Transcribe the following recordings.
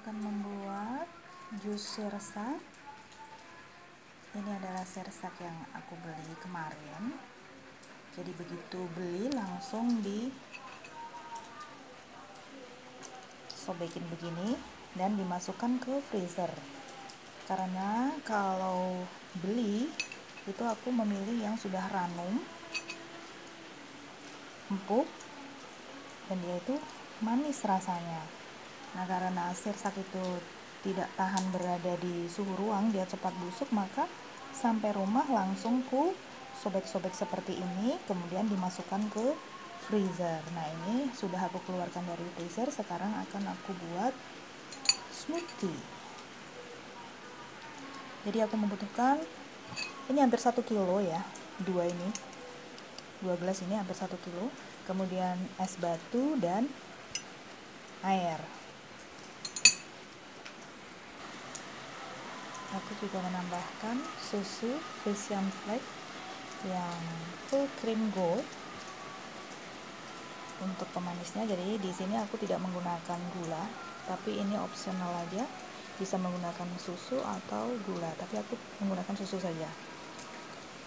akan membuat jus sirsak ini adalah sirsak yang aku beli kemarin. Jadi begitu beli langsung di sobekin begini dan dimasukkan ke freezer. Karena kalau beli itu aku memilih yang sudah ranum empuk dan dia itu manis rasanya nah karena sirsak itu tidak tahan berada di suhu ruang dia cepat busuk maka sampai rumah langsung ku sobek-sobek seperti ini kemudian dimasukkan ke freezer. Nah ini sudah aku keluarkan dari freezer sekarang akan aku buat smoothie. Jadi aku membutuhkan ini hampir satu kilo ya dua ini. Dua gelas ini hampir satu kilo. Kemudian es batu dan air aku juga menambahkan susu Frisian Flag yang full cream gold untuk pemanisnya. Jadi di sini aku tidak menggunakan gula tapi ini optional aja. Bisa menggunakan susu atau gula tapi aku menggunakan susu saja.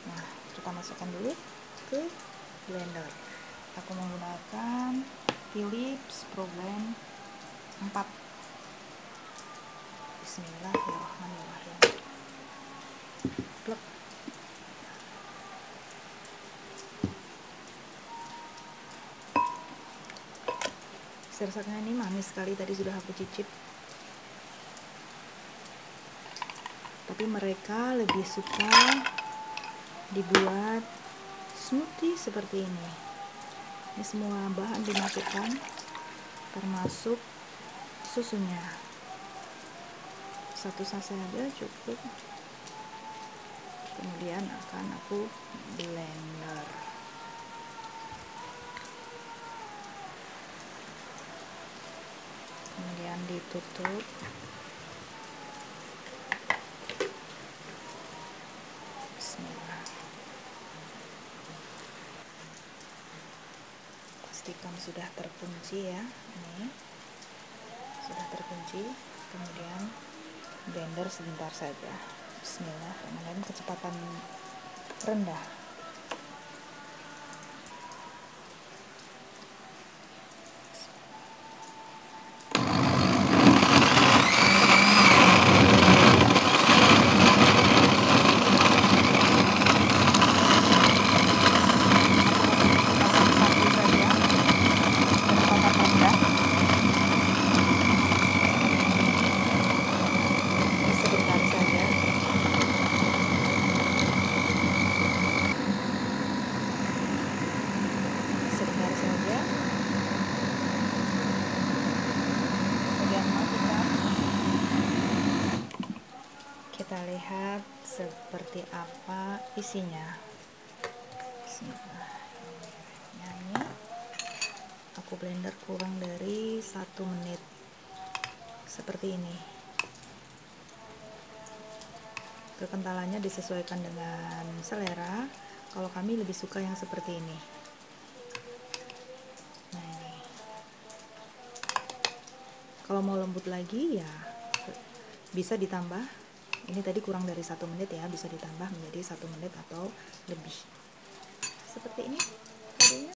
Nah kita masukkan dulu ke blender. Aku menggunakan Philips Pro Blend 4 Bismillahirrahmanirrahim. Plek. Sirsaknya ini manis sekali tadi sudah aku cicip. Tapi mereka lebih suka dibuat smoothie seperti ini. Ini semua bahan dimasukkan termasuk susunya satu sase aja cukup. Kemudian akan aku blender. Kemudian ditutup. Pastikan sudah terkunci ya ini. Sudah terkunci kemudian blender sebentar saja. Bismillahirrahmanirrahim kecepatan rendah kita lihat seperti apa isinya. Nah ini aku blender kurang dari satu menit. Seperti ini. Kekentalannya disesuaikan dengan selera. Kalau kami lebih suka yang seperti ini. Nah ini. Kalau mau lembut lagi ya bisa ditambah ini tadi kurang dari satu menit ya bisa ditambah menjadi satu menit atau lebih. Seperti ini tadinya